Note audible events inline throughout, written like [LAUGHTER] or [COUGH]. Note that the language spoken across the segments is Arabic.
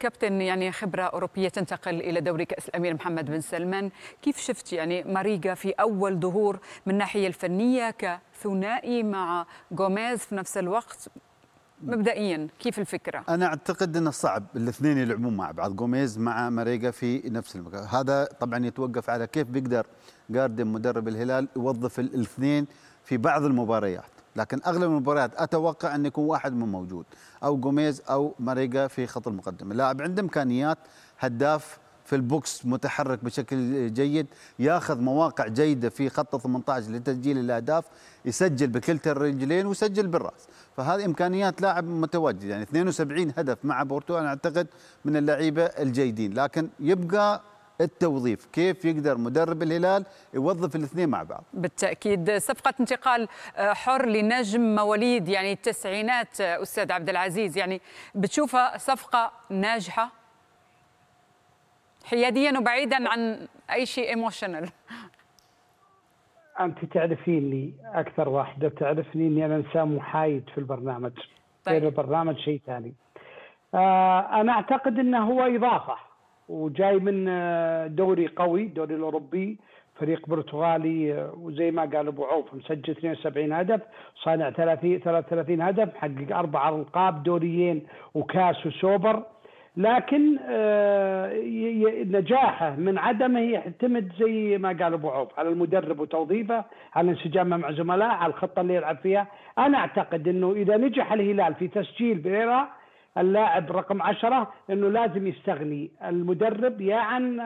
كابتن يعني خبرة أوروبية تنتقل إلى دوري كأس الأمير محمد بن سلمان. كيف شفت يعني ماريجا في أول ظهور من الناحية الفنية كثنائي مع جوميز في نفس الوقت؟ مبدئيا كيف الفكرة؟ أنا أعتقد أنه صعب الاثنين يلعبون مع بعض جوميز مع ماريجا في نفس المكان هذا طبعا يتوقف على كيف بيقدر جارديم مدرب الهلال يوظف الاثنين في بعض المباريات. لكن أغلب المباريات أتوقع أن يكون واحد من موجود أو جوميز أو ماريجا في خط المقدمة. اللاعب عنده إمكانيات هداف في ال box متحرك بشكل جيد ياخذ مواقع جيدة في خط 18 لتسجيل الأهداف يسجل بكلتا الرجلين ويسجل بالراس. فهذه إمكانيات لاعب متواجد يعني 72 هدف مع بورتو أنا أعتقد من اللعيبة الجيدين. لكن يبقى التوظيف. كيف يقدر مدرب الهلال يوظف الاثنين مع بعض؟ بالتأكيد صفقة انتقال حر لنجم مواليد يعني التسعينات أستاذ عبد العزيز. يعني بتشوفها صفقة ناجحة؟ حياديا وبعيدا عن أي شيء ايموشنال [LAUGHS] أنت تعرفيني أكثر واحدة تعرفني إني أنا إنسان محايد في البرنامج. طيب. غير البرنامج شيء ثاني. آه أنا أعتقد أنه هو إضافة. وجاي من دوري قوي دوري الأوروبي فريق برتغالي وزي ما قال أبو عوف مسجل 72 هدف صانع 30 33 هدف محقق أربع ألقاب دوريين وكاس وسوبر. لكن نجاحه من عدمه يعتمد زي ما قال أبو عوف على المدرب وتوظيفه على انسجامه مع زملائه على الخطة اللي يلعب فيها. أنا أعتقد إنه إذا نجح الهلال في تسجيل بيرا اللاعب رقم عشرة إنه لازم يستغني. المدرب يا عن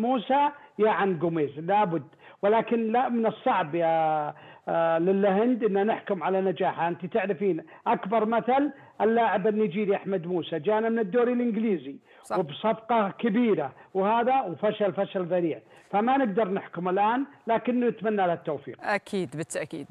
موسى يا عن قميز لابد. ولكن لا من الصعب يا للهند إن نحكم على نجاحها أنت تعرفين أكبر مثل اللاعب النيجيري أحمد موسى. جانا من الدوري الإنجليزي صح. وبصفقة كبيرة. وهذا وفشل فشل ذريع. فما نقدر نحكم الآن لكن نتمنى له التوفيق. أكيد بالتأكيد.